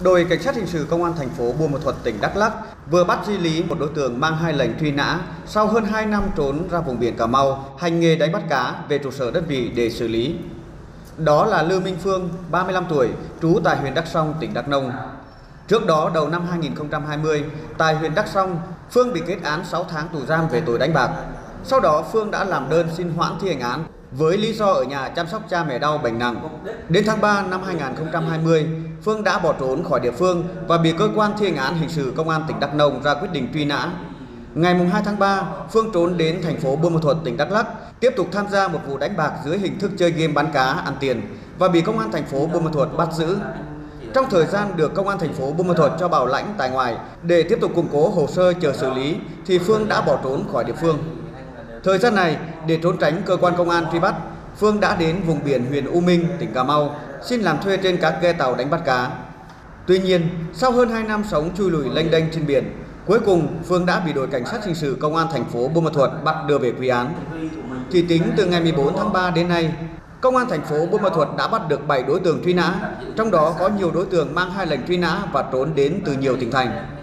Đội cảnh sát hình sự công an thành phố Buôn Ma thuật tỉnh Đắk Lắk vừa bắt di lý một đối tượng mang hai lệnh truy nã sau hơn 2 năm trốn ra vùng biển Cà Mau hành nghề đánh bắt cá về trụ sở đơn vị để xử lý. Đó là Lưu Minh Phương, 35 tuổi, trú tại huyện Đắk Song, tỉnh Đắk Nông. Trước đó đầu năm 2020, tại huyện Đắk Song, Phương bị kết án 6 tháng tù giam về tội đánh bạc. Sau đó Phương đã làm đơn xin hoãn thi hành án với lý do ở nhà chăm sóc cha mẹ đau bệnh nặng. Đến tháng 3 năm 2020, Phương đã bỏ trốn khỏi địa phương và bị cơ quan thi hành án hình sự công an tỉnh Đắk Nông ra quyết định truy nã. Ngày 2 tháng 3, Phương trốn đến thành phố Buôn Ma Thuột, tỉnh Đắk Lắk, tiếp tục tham gia một vụ đánh bạc dưới hình thức chơi game bán cá ăn tiền và bị công an thành phố Buôn Ma Thuột bắt giữ. Trong thời gian được công an thành phố Buôn Ma Thuột cho bảo lãnh tại ngoài để tiếp tục củng cố hồ sơ chờ xử lý thì Phương đã bỏ trốn khỏi địa phương. Thời gian này, để trốn tránh cơ quan công an truy bắt, Phương đã đến vùng biển huyện U Minh, tỉnh Cà Mau, xin làm thuê trên các ghe tàu đánh bắt cá. Tuy nhiên, sau hơn 2 năm sống chui lùi lênh đênh trên biển, cuối cùng Phương đã bị đội cảnh sát hình sự công an thành phố Buôn Ma Thuột bắt đưa về quy án. Chỉ tính từ ngày 14 tháng 3 đến nay, Công an thành phố Buôn Ma Thuột đã bắt được 7 đối tượng truy nã, trong đó có nhiều đối tượng mang hai lệnh truy nã và trốn đến từ nhiều tỉnh thành.